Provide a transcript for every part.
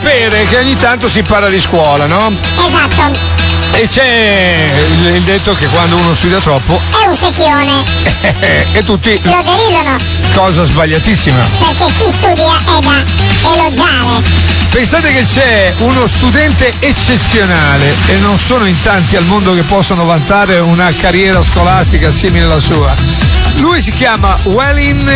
sapere che ogni tanto si parla di scuola, no? Esatto. E c'è il il detto che quando uno studia troppo È un secchione. e tutti Lo deridono. cosa sbagliatissima. Perché chi studia è da elogiare. Pensate che c'è uno studente eccezionale e non sono in tanti al mondo che possono vantare una carriera scolastica simile alla sua. Lui si chiama Welin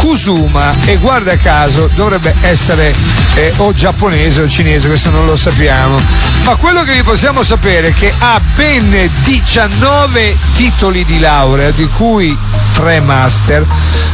Kusuma e guarda caso dovrebbe essere eh, o giapponese o cinese, questo non lo sappiamo. Ma quello che vi possiamo sapere è che ha ben 19 titoli di laurea, di cui 3 master,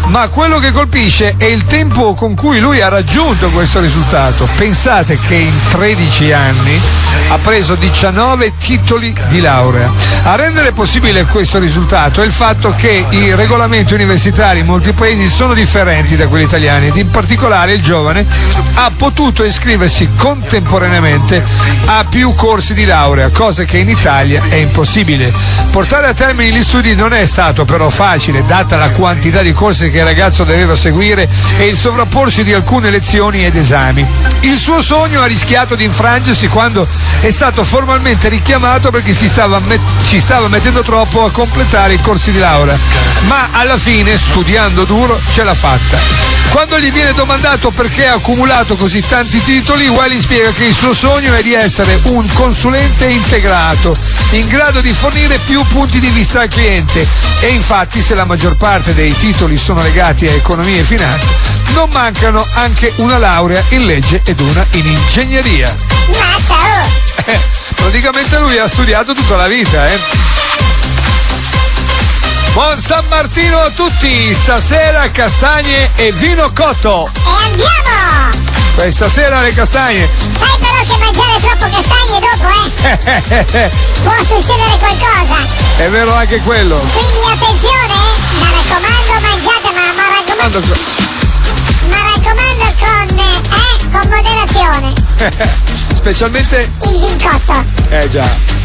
ma quello che colpisce è il tempo con cui lui ha raggiunto questo risultato. Pensate che in 13 anni ha preso 19 titoli di laurea. A rendere possibile questo risultato è il fatto che i regolamenti universitari in molti paesi sono differenti da quelli italiani ed in particolare il giovane ha potuto iscriversi contemporaneamente a più corsi di laurea, cosa che in Italia è impossibile. Portare a termine gli studi non è stato però facile, data la quantità di corsi che il ragazzo doveva seguire e il sovrapporsi di alcune lezioni ed esami. Il suo sogno ha rischiato di infrangersi quando è stato formalmente richiamato perché si stava met- ci stava mettendo troppo a completare i corsi di laurea, ma alla fine, studiando duro, ce l'ha fatta. Quando gli viene domandato perché ha accumulato così tanti titoli, Wiley spiega che il suo sogno è di essere un consulente integrato, in grado di fornire più punti di vista al cliente. E infatti, se la maggior parte dei titoli sono legati a economia e finanza, non mancano anche una laurea in legge ed una in ingegneria. Eh, praticamente lui ha studiato tutta la vita, eh. Buon San Martino a tutti! Stasera castagne e vino cotto! E andiamo! Questa sera le castagne! Sai però che mangiare troppo castagne dopo, eh? Può succedere qualcosa. È vero anche quello! Quindi attenzione, eh? Mi raccomando, mangiate, ma, ma raccomando, ma raccomando con, eh, con moderazione. Specialmente. Il vincotto. Eh già.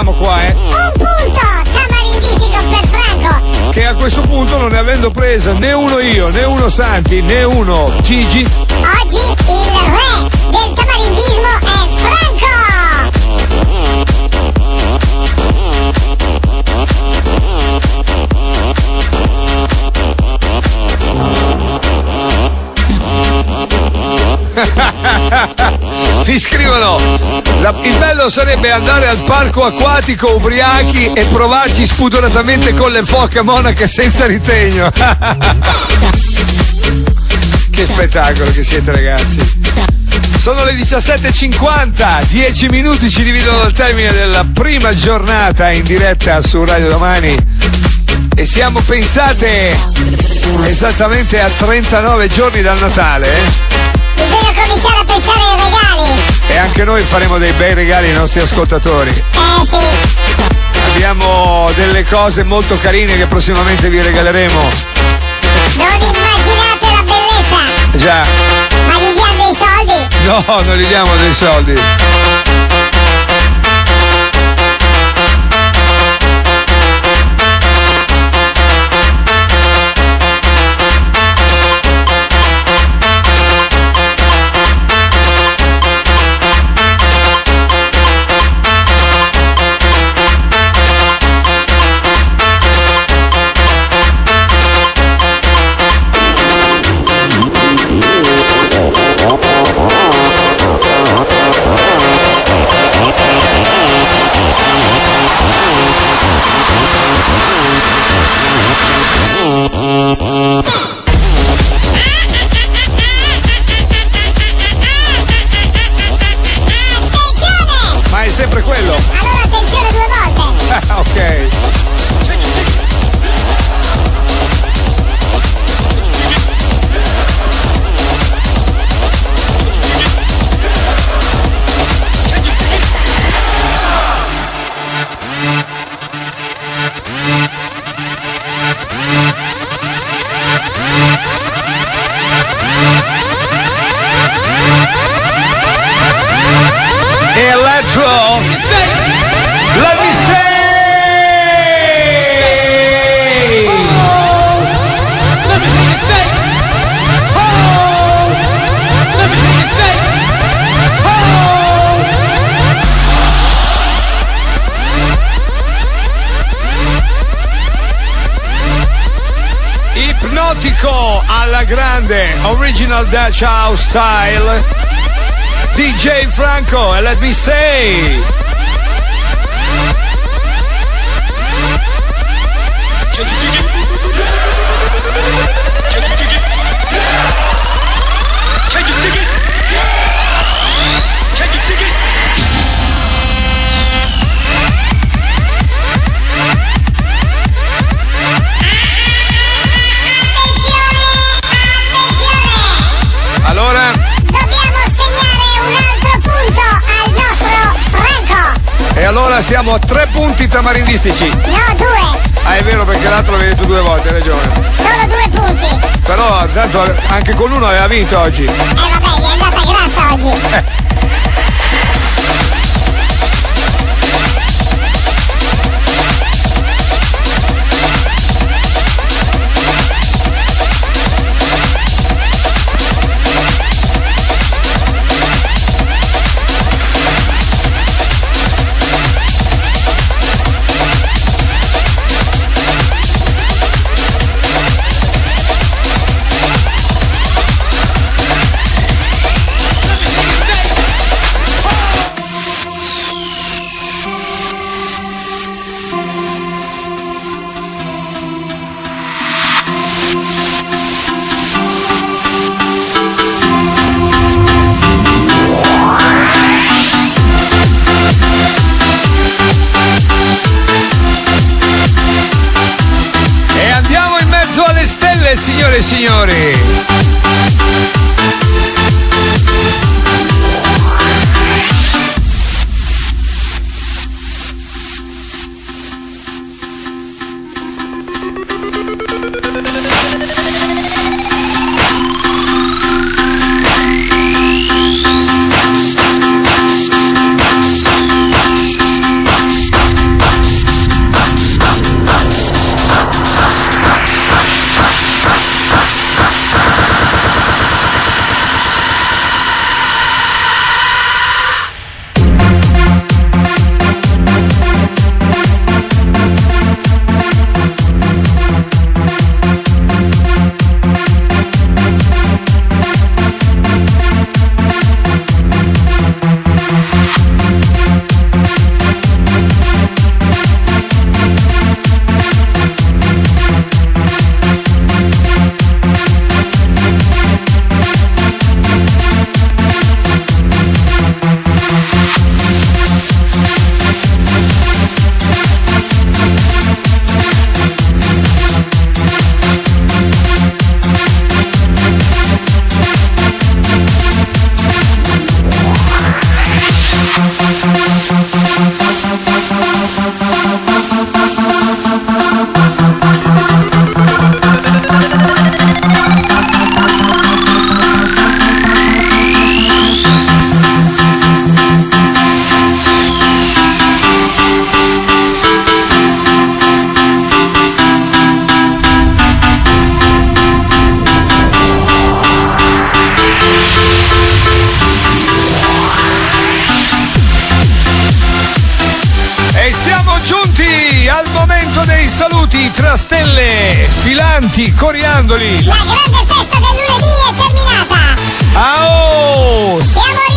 Siamo qua, eh! Un punto tamarindisico per Franco. Che a questo punto non ne avendo presa né uno io, né uno Santi, né uno Gigi, Oggi il re del tamarindismo è Franco. Bello sarebbe andare al parco acquatico ubriachi e provarci spudoratamente con le foche monache senza ritegno che spettacolo che siete ragazzi sono le 17.50 10 minuti ci dividono dal termine della prima giornata in diretta su Radio Domani e siamo pensate esattamente a 39 giorni dal Natale eh? Bisogna cominciare a pensare ai regali. E anche noi faremo dei bei regali ai nostri ascoltatori Eh sì, Abbiamo delle cose molto carine che prossimamente vi regaleremo. non immaginate la bellezza, Già, ma gli diamo dei soldi. No, non gli diamo dei soldi. sempre quello. Allora attenzione due volte. Ah, ok. Original Dutch House style. DJ Franco, and let me say. Siamo a tre punti tamarindistici. No, due. Ah, è vero perché l'altro l'hai detto due volte, hai ragione. Solo due punti. Però tanto anche con uno aveva vinto oggi. Eh vabbè, è andata grassa oggi. Eh. Signori. E siamo giunti al momento dei saluti tra stelle, filanti, coriandoli. La grande festa del lunedì è terminata. Ao! Siamo arrivati al termine.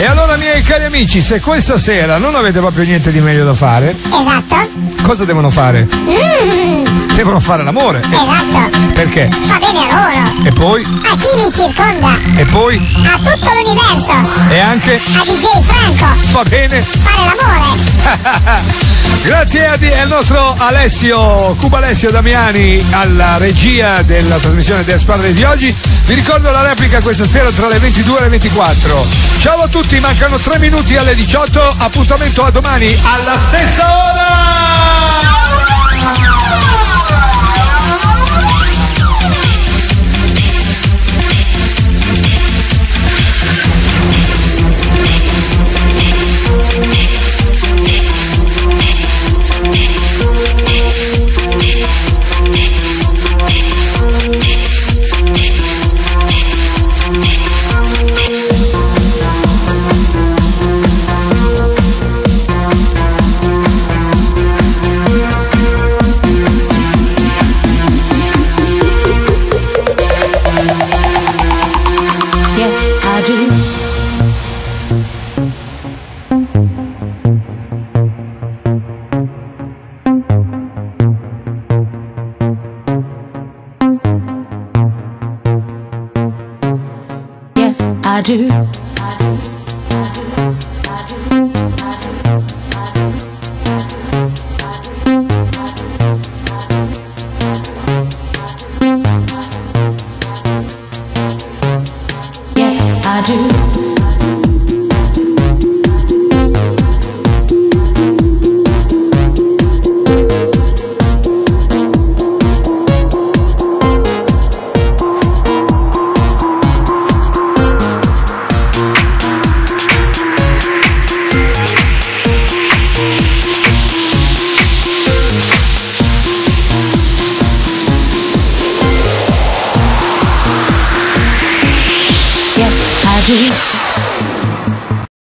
E allora miei cari amici, se questa sera non avete proprio niente di meglio da fare, Esatto. cosa devono fare? Mm, Devono fare l'amore. esatto. Perché? Fa bene a loro. E poi? A chi li circonda. E poi? A tutto l'universo. E anche? A DJ Franco. Va bene? Fare l'amore. Grazie al nostro Alessio, Cuba Alessio Damiani, alla regia della trasmissione delle squadre di oggi. Vi ricordo la replica questa sera tra le 22 e le 24. Ciao a tutti, mancano 3 minuti alle 18. Appuntamento a domani alla stessa ora! Yes, I do.